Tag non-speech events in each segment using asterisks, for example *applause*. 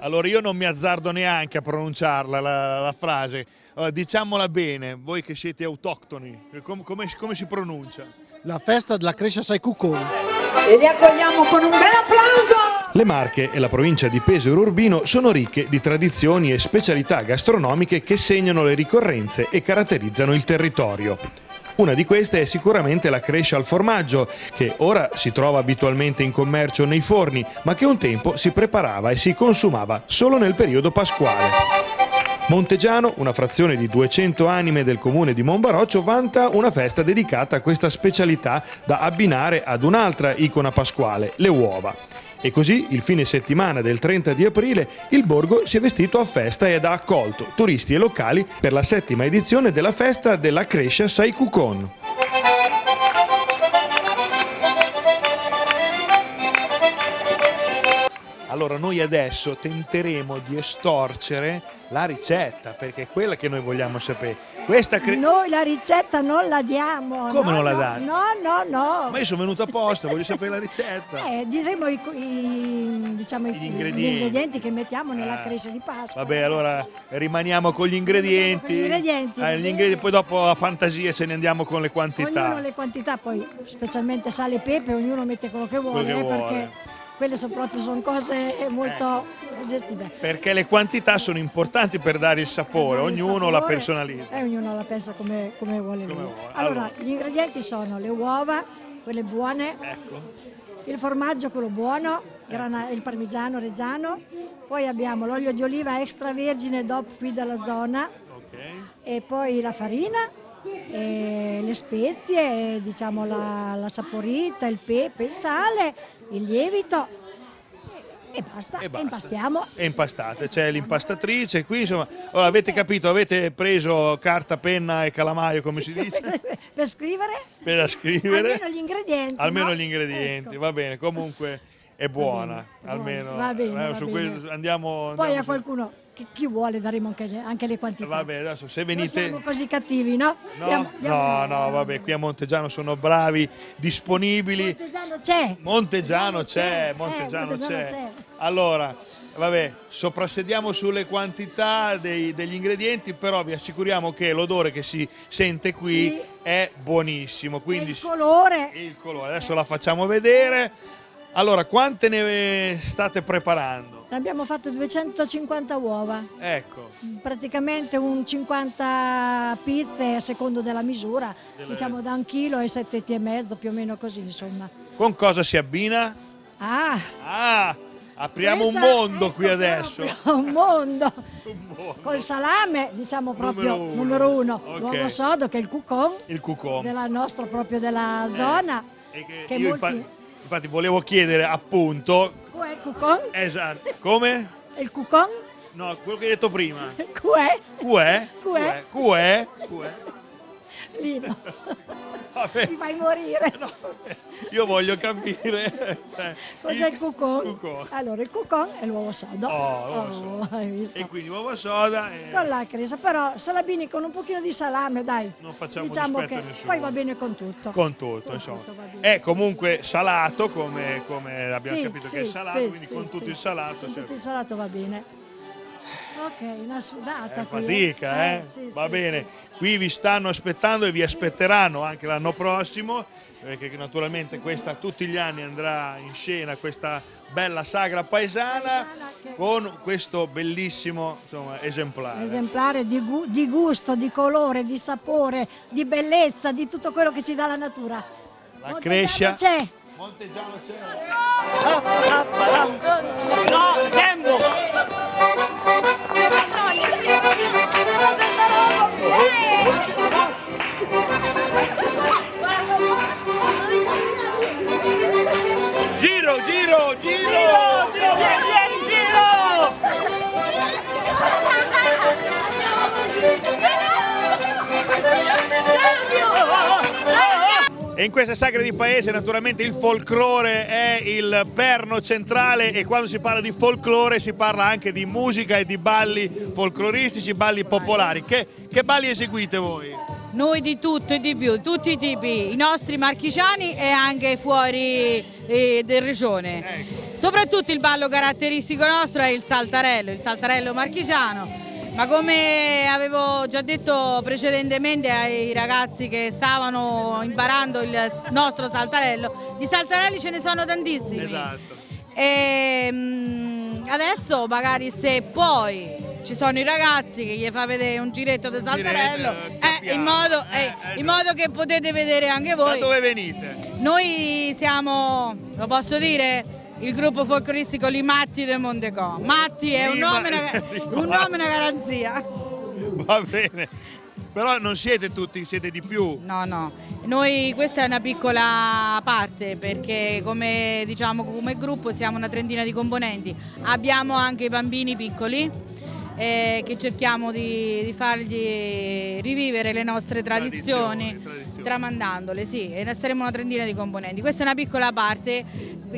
Allora io non mi azzardo neanche a pronunciarla la, la frase, allora, diciamola bene, voi che siete autoctoni, com- come, come si pronuncia? La festa della Crescia Sai Cucconi. E li accogliamo con un bel applauso! Le Marche e la provincia di Pesaro Urbino sono ricche di tradizioni e specialità gastronomiche che segnano le ricorrenze e caratterizzano il territorio. Una di queste è sicuramente la crescia al formaggio, che ora si trova abitualmente in commercio nei forni, ma che un tempo si preparava e si consumava solo nel periodo pasquale. Montegiano, una frazione di 200 anime del comune di Monbaroccio, vanta una festa dedicata a questa specialità da abbinare ad un'altra icona pasquale, le uova. E così, il fine settimana del 30 di aprile, il borgo si è vestito a festa ed ha accolto turisti e locali per la settima edizione della festa della Crescia Sai Allora noi adesso tenteremo di estorcere la ricetta, perché è quella che noi vogliamo sapere. Noi la ricetta non la diamo. Come no, non la no, date? No, no, no. Ma io sono venuto apposta, voglio sapere la ricetta. *laughs* Eh, diremo i, i- diciamo, Gli gli ingredienti. ingredienti che mettiamo nella Ah. crescia di Pasqua. Vabbè, allora rimaniamo con gli ingredienti. Con gli ingredienti. Eh, gli ingredienti, poi dopo a fantasia ce ne andiamo con le quantità. Ognuno le quantità, poi specialmente sale e pepe, ognuno mette quello che vuole, Quello che eh, vuole. perché quelle sono proprio sono cose molto gestive. Perché le quantità sono importanti per dare il sapore, Dare il ognuno la sapore, personalizza. E ognuno la pensa come, come vuole Come lui. Allora, Allora. gli ingredienti sono le uova, quelle buone, Ecco, il formaggio, quello buono, grana- il parmigiano reggiano, poi abbiamo l'olio di oliva extravergine DOP qui dalla zona ok. e poi la farina, le spezie, diciamo la, la saporita, il pepe, il sale, il lievito e basta, E basta. impastiamo. E impastate, c'è l'impastatrice qui, insomma. Ora avete capito, avete preso carta, penna e calamaio, come si dice, *laughs* per scrivere per scrivere. almeno gli ingredienti. Almeno no? gli ingredienti, Ecco. va bene, comunque è buona, bene, è almeno. va bene, eh, va su bene. questo andiamo, Poi andiamo a su- qualcuno, chi, chi vuole daremo anche, anche le quantità. Vabbè, adesso se Non venite... siamo così cattivi, no? No, Diamo- diamo- no, no, vabbè, qui a Montegiano sono bravi, disponibili. Montegiano c'è. Montegiano c'è, Eh, Montegiano c'è. Allora, vabbè, soprassediamo sulle quantità dei- degli ingredienti, però vi assicuriamo che l'odore che si sente qui Sì. è buonissimo. Quindi il colore. il colore, adesso la facciamo vedere. Allora, quante ne state preparando? Ne abbiamo fatto 250 uova, Ecco, praticamente un 50 pizze a secondo della misura, Delle- diciamo da un chilo e e mezzo, più o meno così, insomma. con cosa si abbina? Ah, Ah, apriamo un questa- mondo ecco qui adesso. Un mondo. *laughs* Un mondo. Col salame, diciamo proprio Numero uno. numero uno, Ok. l'uovo sodo che è il cucon Il cucon. della nostra proprio della zona. E che che molti- infa- infatti volevo chiedere appunto è il cucon? esatto come Il cucon? no quello che hai detto prima Qual è? Cuè? Cuè. Cuè? Cuè? Lino, *laughs* mi fai morire. no, io voglio capire cioè, Cos'è il cucon? cucon. Allora, il cucon è l'uovo sodo. Oh, l'uovo hai visto? e quindi uovo soda e Con la cresa, però se la abbini con un pochino di salame, dai. Non facciamo diciamo dispetto che a nessuno. poi va bene con tutto. con tutto Con insomma tutto è comunque salato come, come abbiamo Sì, capito sì, che è salato sì, quindi con tutto il salato Con tutto il salato va bene. Ok, una sudata Eh, qui. fatica, eh? sì, Va sì, bene. sì. Qui vi stanno aspettando e vi aspetteranno anche l'anno prossimo, perché naturalmente questa tutti gli anni andrà in scena questa bella sagra paesana Paesana che- con questo bellissimo insomma, esemplare. Esemplare di, gu- di gusto, di colore, di sapore, di bellezza, di tutto quello che ci dà la natura. La Crescia. c'è. Montegiano c'è. No, tempo! Giro! Giro, giro, E in questa sagra di paese naturalmente il folklore è il perno centrale e quando si parla di folklore si parla anche di musica e di balli folcloristici, balli popolari. Che, che balli eseguite voi? Noi di tutto e di più, tutti i tipi, i nostri marchigiani e anche fuori eh, del regione. Ecco. Soprattutto il ballo caratteristico nostro è il saltarello, il saltarello marchigiano. Ma come avevo già detto precedentemente ai ragazzi che stavano imparando il nostro saltarello, di saltarelli ce ne sono tantissimi. Esatto. E, mm, adesso magari se poi ci sono i ragazzi che gli fa vedere un giretto di saltarello, eh, capiamo. in, modo, Eh, eh, eh, in modo che potete vedere anche Da voi. dove venite? Noi siamo, lo posso dire, il gruppo folcloristico Li Matti del Montecò. Matti è un nome, *laughs* una, un nome e una garanzia. Va bene. Però non siete tutti, siete di più. No, no, noi questa è una piccola parte perché come diciamo come gruppo siamo una trentina di componenti. Abbiamo anche i bambini piccoli eh, che cerchiamo di, di fargli rivivere le nostre tradizioni, Tradizioni, tradizioni. tramandandole, sì, e saremo una trentina di componenti. Questa è una piccola parte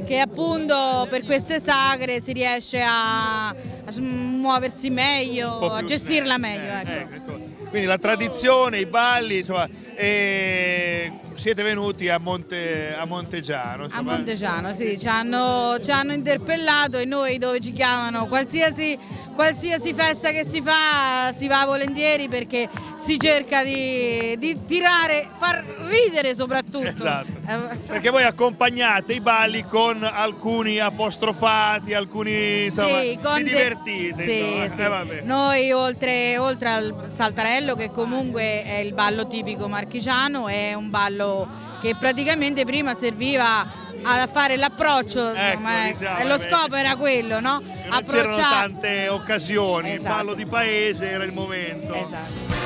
che appunto per queste sagre si riesce a, a muoversi meglio, a gestirla snelli, meglio. eh, ecco. ecco. Quindi la tradizione, i balli, insomma, e siete venuti a, Monte, a Montegiano. A insomma. Montegiano, sì, ci hanno, ci hanno interpellato e noi dove ci chiamano, qualsiasi, qualsiasi festa che si fa si va volentieri perché si cerca di, di tirare, far ridere soprattutto. Esatto. Eh, Perché voi accompagnate i balli con alcuni apostrofati, alcuni insomma, Sì, con vi divertite. sì, sì. Eh, vabbè. Noi oltre, oltre al saltarello che comunque è il ballo tipico marchigiano, è un ballo che praticamente prima serviva a fare l'approccio, Ecco, eh, diciamo, e lo beh, scopo era quello, no? C'erano tante occasioni, il Esatto. ballo di paese era il momento. Esatto.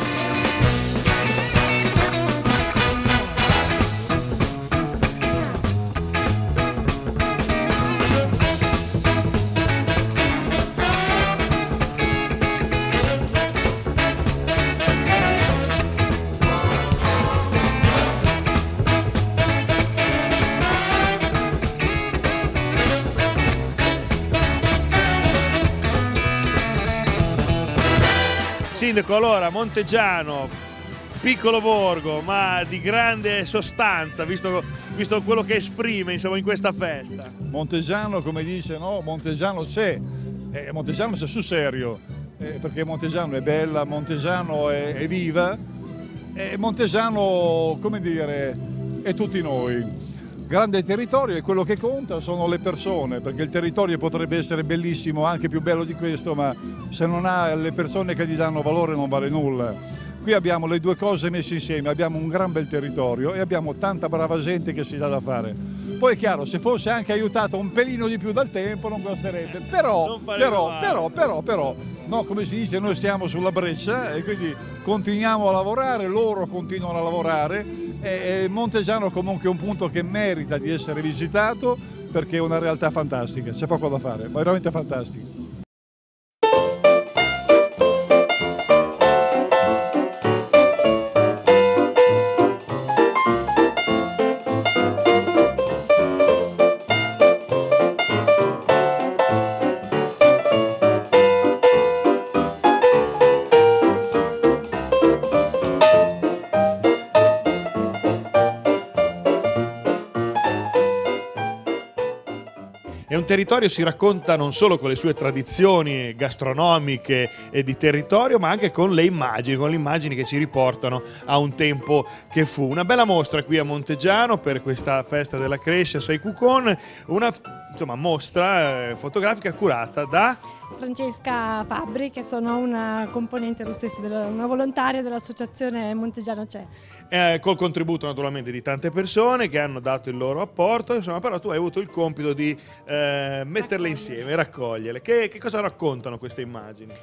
Sindaco, allora, Montegiano, piccolo borgo, ma di grande sostanza, visto, visto quello che esprime insomma, in questa festa. Montegiano, come dice, no? Montegiano c'è, eh, Montegiano c'è sul serio, eh, perché Montegiano è bella, Montegiano è, è viva, e Montegiano, come dire, è tutti noi. Grande territorio e quello che conta sono le persone, perché il territorio potrebbe essere bellissimo, anche più bello di questo, ma se non ha le persone che gli danno valore non vale nulla. Qui abbiamo le due cose messe insieme, abbiamo un gran bel territorio e abbiamo tanta brava gente che si dà da fare. Poi è chiaro, se fosse anche aiutato un pelino di più dal tempo non costerebbe, però, Non però, male. però, però, però, no, come si dice, noi stiamo sulla breccia e quindi continuiamo a lavorare, loro continuano a lavorare e, Montegiano comunque è un punto che merita di essere visitato perché è una realtà fantastica, c'è poco da fare, ma veramente fantastico. Un territorio si racconta non solo con le sue tradizioni gastronomiche e di territorio, ma anche con le immagini, con le immagini che ci riportano a un tempo che fu. Una bella mostra qui a Montegiano per questa festa della Crescia Saikucon, una insomma, mostra eh, fotografica curata da Francesca Fabbri, che sono una componente lo stesso, una volontaria dell'associazione Montegiano C'è. eh, col contributo naturalmente di tante persone che hanno dato il loro apporto, insomma, però tu hai avuto il compito di eh, metterle insieme, raccoglierle. Che, che cosa raccontano queste immagini?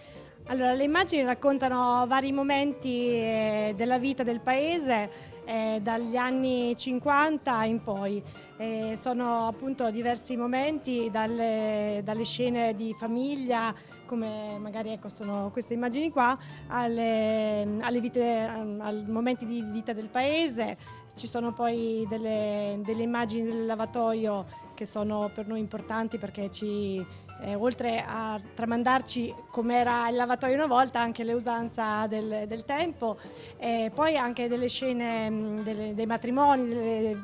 Allora, le immagini raccontano vari momenti eh, della vita del paese eh, dagli anni 50 in poi. Eh, sono appunto diversi momenti dalle, dalle scene di famiglia, come magari ecco, sono queste immagini qua, alle, alle vite, ai momenti di vita del paese. Ci sono poi delle, delle immagini del lavatoio che sono per noi importanti perché ci, eh, oltre a tramandarci com'era il lavatoio una volta, anche le usanze del, del tempo, e poi anche delle scene mh, delle- dei matrimoni, delle,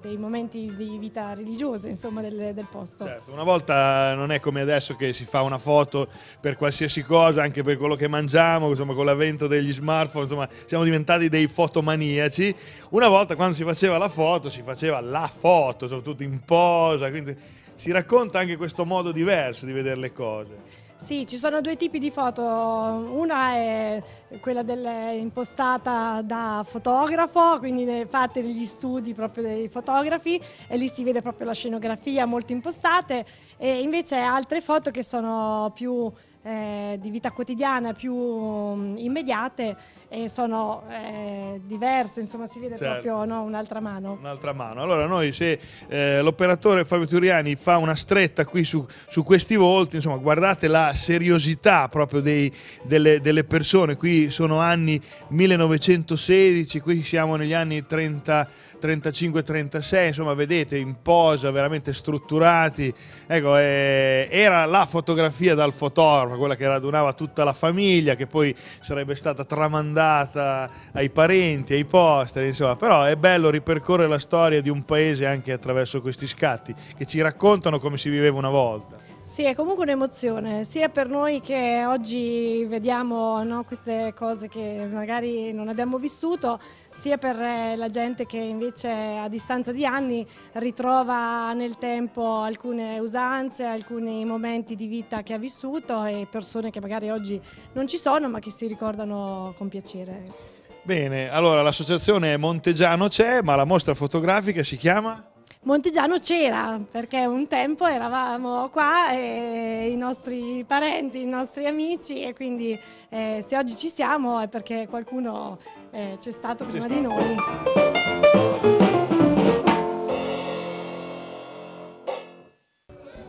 dei momenti di vita religiosa insomma, del, del posto. Certo, una volta non è come adesso che si fa una foto per qualsiasi cosa, anche per quello che mangiamo, insomma con l'avvento degli smartphone, insomma siamo diventati dei fotomaniaci. Una volta quando si faceva la foto, si faceva la foto, soprattutto in posa, quindi si racconta anche questo modo diverso di vedere le cose. Sì, ci sono due tipi di foto, una è quella del, impostata da fotografo, quindi fate degli studi proprio dei fotografi e lì si vede proprio la scenografia molto impostate e invece altre foto che sono più eh, di vita quotidiana, più um, immediate e sono eh, diverse, insomma si vede Certo. proprio no, un'altra mano. Un'altra mano. Allora noi se eh, l'operatore Fabio Turiani fa una stretta qui su, su questi volti, insomma guardate la seriosità proprio dei- delle, delle persone, qui sono anni 1916, qui siamo negli anni 30, 35-36, insomma vedete in posa, veramente strutturati, ecco eh, era la fotografia dal fotografo, quella che radunava tutta la famiglia, che poi sarebbe stata tramandata ai parenti, ai posteri, insomma, però è bello ripercorrere la storia di un paese anche attraverso questi scatti che ci raccontano come si viveva una volta. Sì, è comunque un'emozione, sia per noi che oggi vediamo no, queste cose che magari non abbiamo vissuto, sia per eh, la gente che invece a distanza di anni ritrova nel tempo alcune usanze, alcuni momenti di vita che ha vissuto e persone che magari oggi non ci sono ma che si ricordano con piacere. Bene, allora l'associazione Montegiano c'è, ma la mostra fotografica si chiama? Montegiano c'era perché un tempo eravamo qua e i nostri parenti, i nostri amici e quindi eh, se oggi ci siamo è perché qualcuno eh, c'è stato prima stato. di noi.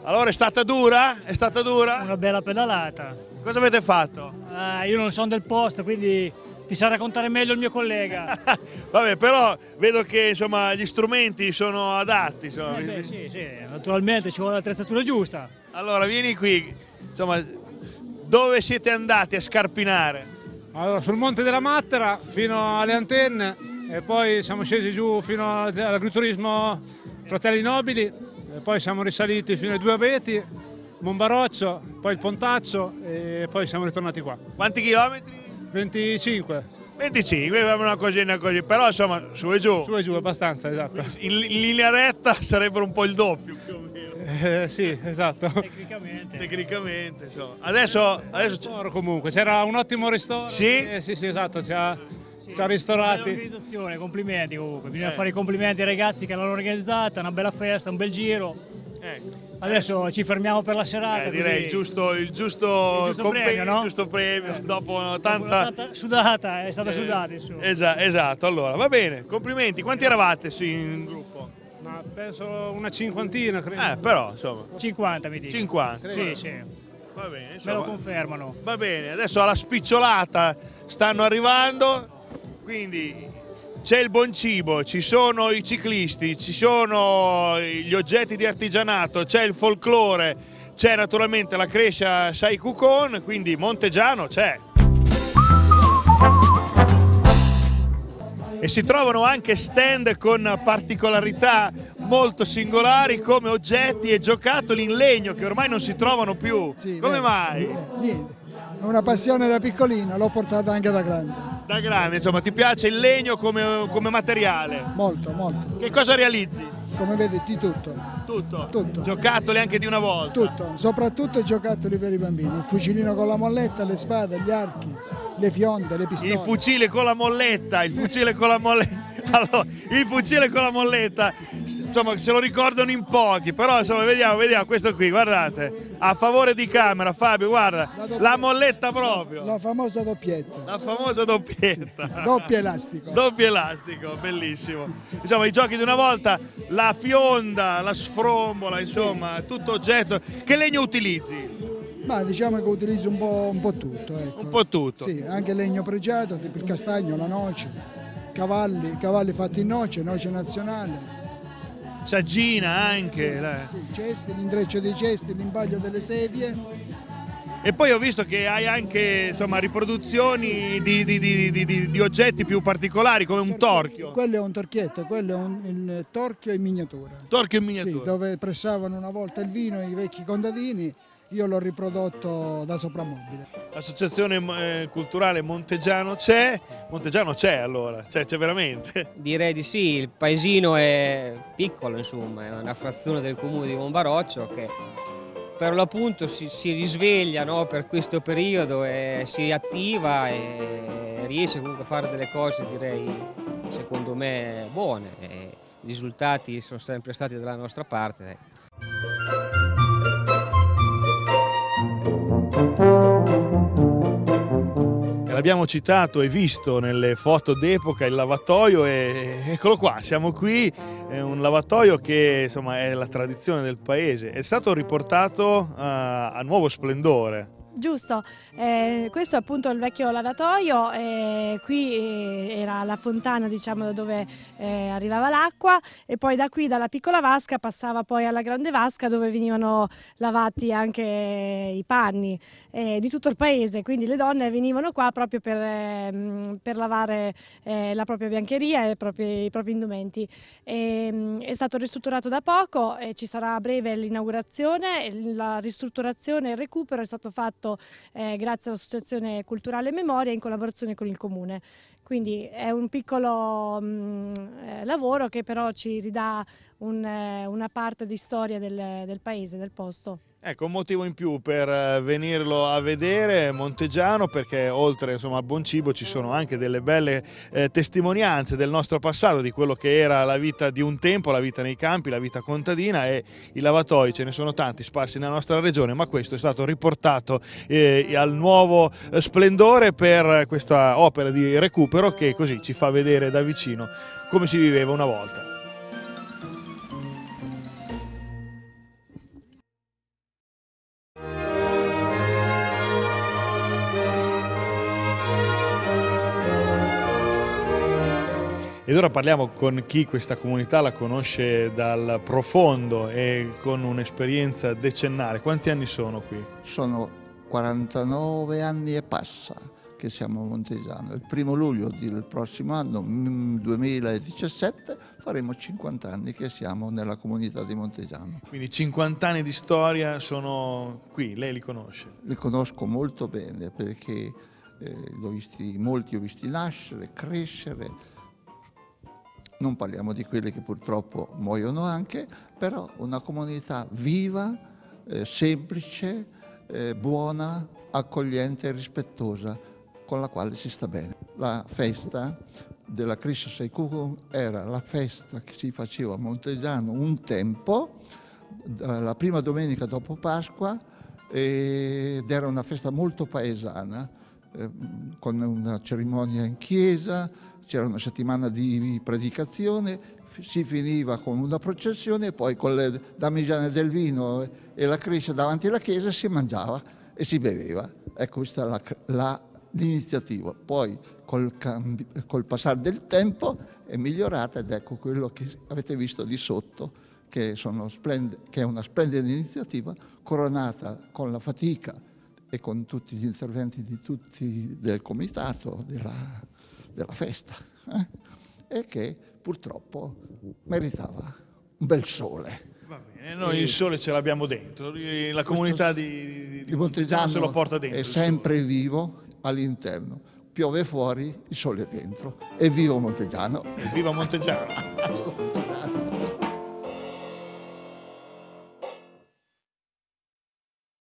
Allora è stata dura? È stata dura? Una bella pedalata. Cosa avete fatto? Ah, io non sono del posto, quindi ti sa raccontare meglio il mio collega. *laughs* Vabbè, però vedo che insomma gli strumenti sono adatti. insomma. Eh beh, sì, sì, naturalmente ci vuole l'attrezzatura giusta. Allora vieni qui, insomma, dove siete andati a scarpinare? Allora, sul Monte della Mattera fino alle antenne e poi siamo scesi giù fino all'agriturismo Fratelli Nobili e poi siamo risaliti fino ai due abeti, Monbaroccio, poi il Pontaccio e poi siamo ritornati qua. Quanti chilometri? 25, 25, una cosina così, però insomma su e giù. su e giù abbastanza, esatto. In, in linea retta *laughs* sarebbero un po' il doppio più o meno. Eh, sì, esatto. Tecnicamente. Tecnicamente, insomma. Adesso, adesso comunque, c'era un ottimo ristoro. Sì? Eh, sì, sì, esatto, ci ha, ci ha Bella ristorati. organizzazione, complimenti comunque. Bisogna Eh. fare i complimenti ai ragazzi che l'hanno organizzata, una bella festa, un bel giro. ecco. Adesso ci fermiamo per la serata. Eh, direi il così. giusto, il giusto, Il giusto compendio, premio, no? il giusto premio, dopo Dopo tanta... sudata, è stata Eh, sudata insomma. Esatto, esatto, allora va bene, complimenti. Quanti eravate sì, in gruppo? Ma penso una cinquantina, credo. Eh, però insomma, 50 mi dico. 50. Sì, sì, Va bene, me lo insomma, confermano. va bene. Adesso alla spicciolata stanno arrivando, quindi c'è il buon cibo, ci sono i ciclisti, ci sono gli oggetti di artigianato, c'è il folklore, c'è naturalmente la Crescia Sai Cucon, quindi Montegiano c'è. E si trovano anche stand con particolarità molto singolari come oggetti e giocattoli in legno che ormai non si trovano più. Sì, come beh, mai? Niente, è una passione da piccolino, l'ho portata anche da grande. Da grande, insomma, ti piace il legno come, come materiale? Molto, molto. Che cosa realizzi? Come vedi di tutto, Tutto. Tutto. Giocattoli anche di una volta. tutto, soprattutto i giocattoli per i bambini, il fucilino con la molletta, le spade, gli archi, le fionde, le pistole. Il fucile con la molletta, il fucile con la molletta. Allora, il fucile con la molletta, insomma, se lo ricordano in pochi, però insomma, vediamo, vediamo questo qui, guardate, a favore di camera, Fabio, guarda, la molletta proprio, La famosa doppietta, la famosa doppietta. doppio elastico. Doppio elastico, bellissimo. Diciamo i giochi di una volta, la fionda, la sfrombola, insomma, tutto oggetto. Che legno utilizzi? Ma diciamo che utilizzo un po', un po' tutto. Ecco. Un po' tutto. Sì, anche legno pregiato, tipo il castagno, la noce, cavalli, cavalli fatti in noce, noce nazionale. Saggina anche. dai. Sì, cesti, l'intreccio dei cesti, l'imbaglio delle sedie. E poi ho visto che hai anche insomma, riproduzioni di, di- di- di- oggetti più particolari, come un torchio. Quello è un torchietto, quello è un, il torchio in miniatura. Torchio in miniatura. Sì, dove pressavano una volta il vino i vecchi contadini, io l'ho riprodotto da soprammobile. L'associazione eh, culturale Montegiano c'è, Montegiano c'è allora, c'è, c'è veramente. Direi di sì, il paesino è piccolo, insomma, è una frazione del comune di Monbaroccio che per l'appunto si, si risveglia no, per questo periodo e si attiva e riesce comunque a fare delle cose, direi, secondo me buone. E I risultati sono sempre stati dalla nostra parte. L'abbiamo citato e visto nelle foto d'epoca il lavatoio e eccolo qua, siamo qui, è un lavatoio che insomma è la tradizione del paese, è stato riportato a, a nuovo splendore. Giusto, eh, questo è appunto il vecchio lavatoio, eh, qui eh, era la fontana diciamo da dove eh, arrivava l'acqua e poi da qui dalla piccola vasca passava poi alla grande vasca dove venivano lavati anche i panni eh, di tutto il paese, quindi le donne venivano qua proprio per, ehm, per lavare eh, la propria biancheria e i propri, i propri indumenti. E, mm, è stato ristrutturato da poco e ci sarà a breve l'inaugurazione, la ristrutturazione e il recupero è stato fatto eh, grazie all'Associazione Culturale Memoria in collaborazione con il Comune. Quindi è un piccolo mm, eh, lavoro che però ci ridà un, eh, una parte di storia del, del paese, del posto. Ecco, un motivo in più per eh, venirlo a vedere Montegiano perché oltre insomma, al buon cibo ci sono anche delle belle eh, testimonianze del nostro passato, di quello che era la vita di un tempo, la vita nei campi, la vita contadina e i lavatoi, ce ne sono tanti sparsi nella nostra regione, ma questo è stato riportato eh, al nuovo eh, splendore per questa opera di recupero che così ci fa vedere da vicino come si viveva una volta. Ed ora parliamo con chi questa comunità la conosce dal profondo e con un'esperienza decennale. Quanti anni sono qui? Sono 49 anni e passa che siamo a Montegiano. Il primo luglio del prossimo anno, mm, 2017, faremo 50 anni che siamo nella comunità di Montegiano. Quindi 50 anni di storia sono qui, lei li conosce. Li conosco molto bene perché eh, li ho visti, molti ho visti nascere, crescere. Non parliamo di quelli che purtroppo muoiono anche, però una comunità viva, eh, semplice, eh, buona, accogliente e rispettosa, con la quale si sta bene. La festa della Krishna Saikukun era la festa che si faceva a Montegiano un tempo, la prima domenica dopo Pasqua, ed era una festa molto paesana, eh, con una cerimonia in chiesa, c'era una settimana di predicazione, si finiva con una processione poi con le damigiane del vino e- la crescia davanti alla chiesa si mangiava e si beveva. Ecco, questa la, la- l'iniziativa. Poi col, col passare del tempo è migliorata ed ecco quello che avete visto di sotto, che, sono splend- che è una splendida iniziativa coronata con la fatica e con tutti gli interventi tutti del comitato della, della festa eh? e che purtroppo meritava un bel sole. E noi il sole ce l'abbiamo dentro, la comunità di, di, di Montegiano se lo porta dentro. è sempre vivo all'interno. Piove fuori, il sole è dentro. E viva Montegiano! Viva Montegiano! Montegiano. *laughs* *laughs*